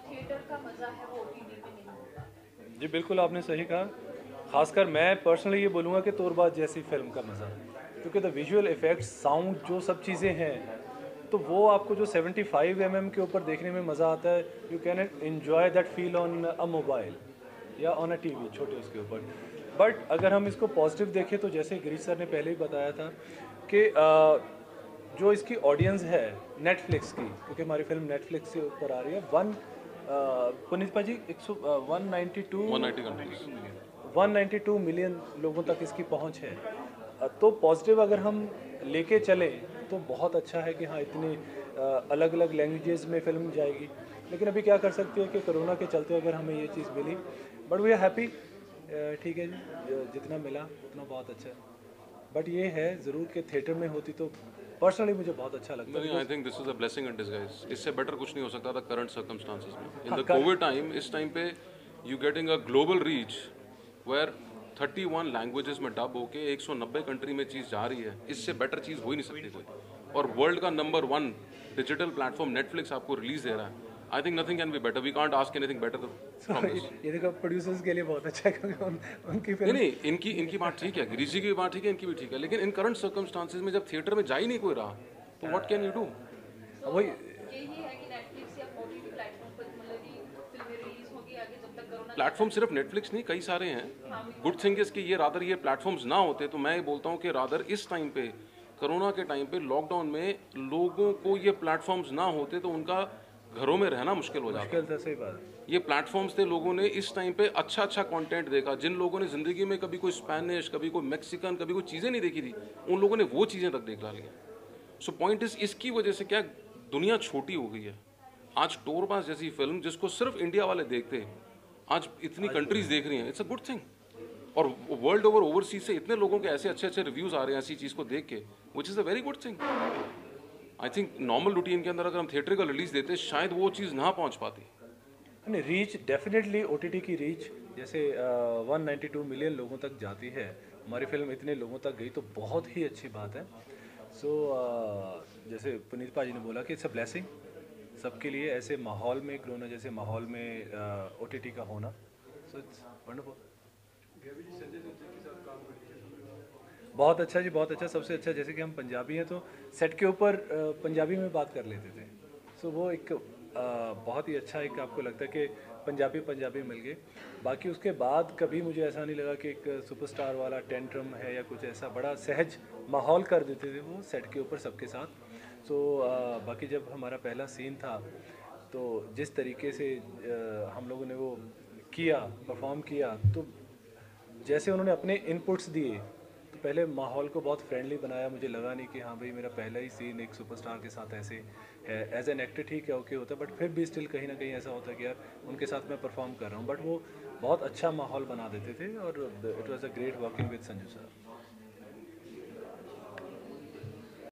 Theatre का मज़ा है, वो में नहीं जी, बिल्कुल आपने सही कहा। खासकर मैं पर्सनली ये बोलूँगा कि तोरबाज जैसी फ़िल्म का मज़ा। क्योंकि द विजुअल इफ़ेक्ट्स साउंड जो सब चीज़ें हैं तो वो आपको जो 75 फाइव mm के ऊपर देखने में मज़ा आता है। You can enjoy that feel on a mobile या ऑन अ टीवी छोटे उसके ऊपर। बट अगर हम इसको पॉजिटिव देखें तो जैसे गिरीश सर ने पहले ही बताया था कि जो इसकी ऑडियंस है नेटफ्लिक्स की, क्योंकि हमारी फ़िल्म नेटफ्लिक्स के ऊपर आ रही है वन पुनीत पाजी एक सौ one ninety two 190 countries 192 million लोगों तक इसकी पहुँच है। तो पॉजिटिव अगर हम लेके चलें तो बहुत अच्छा है कि हाँ इतनी अलग अलग लैंग्वेजेस में फ़िल्म जाएगी। लेकिन अभी क्या कर सकते हैं कि कोरोना के चलते अगर हमें ये चीज़ मिली बट वी आर हैप्पी ठीक है जी जितना मिला उतना बहुत अच्छा है। बट ये है ज़रूर कि थिएटर में होती तो पर्सनली मुझे बहुत अच्छा लगता नहीं I think this is a blessing in disguise इससे बेटर कुछ नहीं हो सकता था करंट सर्कमस्टांसेस में। इन हाँ, द कोविड टाइम इस टाइम पे you getting a global reach where 31 languages में डब होके 190 कंट्री में चीज़ जा रही है इससे बेटर चीज़ हो ही नहीं सकती कोई। और वर्ल्ड का number one digital platform Netflix आपको रिलीज़ दे रहा है। I think nothing can be better we can't ask anything better from this ये देखो प्रोड्यूसर्स के लिए बहुत अच्छा है उन, उनकी नहीं फ़िल्म नहीं इनकी इनकी बात ठीक है गिरीश जी की बात ठीक है इनकी भी ठीक है लेकिन इन करंट सर्कमस्टांसेस में जब थिएटर में जा ही नहीं कोई रहा तो व्हाट कैन यू डू वही है प्लेटफॉर्म पर मतलब कि फ़िल्में रिलीज़ होगी आगे जब तक कोरोना प्लेटफॉर्म सिर्फ़ नेटफ्लिक्स नहीं कई सारे हैं। गुड थिंग इज़ कि ये रादर ये प्लेटफॉर्म्स ना होते तो मैं ये बोलता हूँ कि रादर इस टाइम पे कोरोना के टाइम पे लॉकडाउन में लोगों को ये प्लेटफॉर्म्स ना होते तो उनका घरों में रहना मुश्किल हो जाता मुश्किल था सही बात ये प्लेटफॉर्म्स थे लोगों ने इस टाइम पे अच्छा अच्छा कंटेंट देखा। जिन लोगों ने ज़िंदगी में कभी कोई स्पेनिश कभी कोई मैक्सिकन कभी कोई चीज़ें नहीं देखी थी उन लोगों ने वो चीज़ें तक देख डाली सो पॉइंट इज़ इसकी वजह से क्या दुनिया छोटी हो गई है? आज टोर पास जैसी फ़िल्म जिसको सिर्फ़ इंडिया वाले देखते हैं आज इतनी कंट्रीज़ देख रही हैं इट्स अ गुड थिंग और वर्ल्ड ओवर ओवरसीज से इतने लोगों के ऐसे अच्छे अच्छे रिव्यूज़ आ रहे हैं ऐसी चीज़ को देख के which is a very good thing I think normal routine के अंदर अगर हम थिएटर का रिलीज़ देते शायद वो चीज़ ना पहुँच पाती। नहीं रीच डेफिनेटली ओटीटी की रीच जैसे वन नाइन्टी टू मिलियन लोगों तक जाती है। हमारी फ़िल्म इतने लोगों तक गई तो बहुत ही अच्छी बात है। सो so, uh, जैसे पुनीत पाजी ने बोला कि इट्स अ ब्लेसिंग सबके लिए ऐसे माहौल में कोरोना जैसे माहौल में ओटीटी का होना। सो इट्स वंडरफुल बहुत अच्छा जी, बहुत अच्छा सबसे अच्छा जैसे कि हम पंजाबी हैं तो सेट के ऊपर पंजाबी में बात कर लेते थे। सो वो एक बहुत ही अच्छा एक आपको लगता है कि पंजाबी पंजाबी मिल गए। बाकी उसके बाद कभी मुझे ऐसा नहीं लगा कि एक सुपरस्टार वाला टेंट्रम है या कुछ ऐसा बड़ा सहज माहौल कर देते थे वो सेट के ऊपर सबके साथ। सो बाकी जब हमारा पहला सीन था तो जिस तरीके से हम लोगों ने वो किया परफॉर्म किया तो जैसे उन्होंने अपने इनपुट्स दिए पहले माहौल को बहुत फ्रेंडली बनाया, मुझे लगा नहीं कि हाँ भाई मेरा पहला ही सीन एक सुपरस्टार के साथ ऐसे है एज एन एक्टर ठीक है ओके होता है बट फिर भी स्टिल कहीं ना कहीं ऐसा होता है कि यार उनके साथ मैं परफॉर्म कर रहा हूँ। बट वो बहुत अच्छा माहौल बना देते थे और it was a great working with Sanju sir